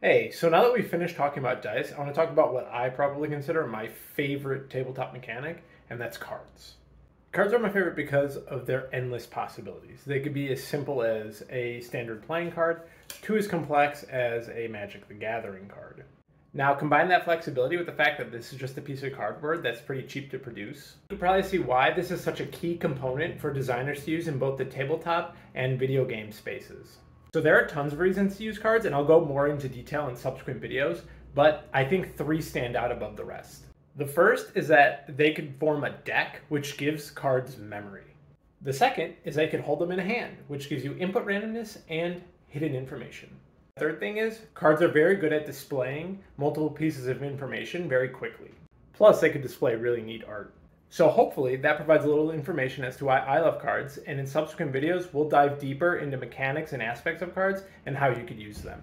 Hey, so now that we've finished talking about dice, I want to talk about what I probably consider my favorite tabletop mechanic, and that's cards. Cards are my favorite because of their endless possibilities. They could be as simple as a standard playing card to as complex as a Magic the Gathering card. Now, combine that flexibility with the fact that this is just a piece of cardboard that's pretty cheap to produce. You can probably see why this is such a key component for designers to use in both the tabletop and video game spaces. So there are tons of reasons to use cards, and I'll go more into detail in subsequent videos, but I think three stand out above the rest. The first is that they can form a deck, which gives cards memory. The second is they can hold them in a hand, which gives you input randomness and hidden information. Third thing is, cards are very good at displaying multiple pieces of information very quickly. Plus, they could display really neat art. So hopefully that provides a little information as to why I love cards, and in subsequent videos we'll dive deeper into mechanics and aspects of cards and how you could use them.